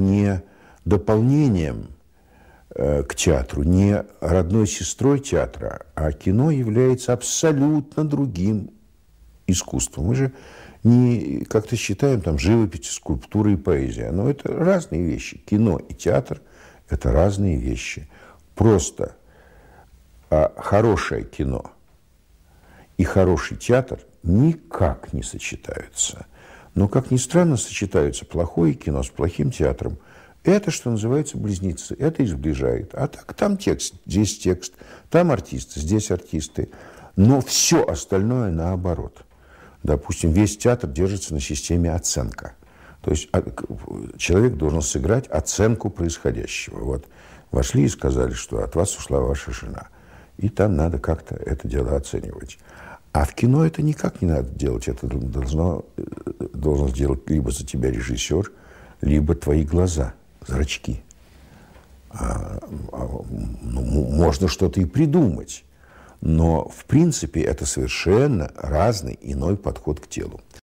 не дополнением э, к театру, не родной сестрой театра, а кино является абсолютно другим искусством. Мы же не как-то считаем там живопись, скульптура и поэзия. Но это разные вещи. Кино и театр – это разные вещи. Просто а хорошее кино и хороший театр никак не сочетаются. Но, как ни странно, сочетаются плохое кино с плохим театром. Это, что называется, близнецы. Это и сближает. А так, там текст, здесь текст, там артисты, здесь артисты. Но все остальное наоборот. Допустим, весь театр держится на системе оценка. То есть а, человек должен сыграть оценку происходящего. Вот вошли и сказали, что от вас ушла ваша жена. И там надо как-то это дело оценивать. А в кино это никак не надо делать. Это должно, э, должен сделать либо за тебя режиссер, либо твои глаза, зрачки. А, а, ну, можно что-то и придумать. Но, в принципе, это совершенно разный иной подход к телу.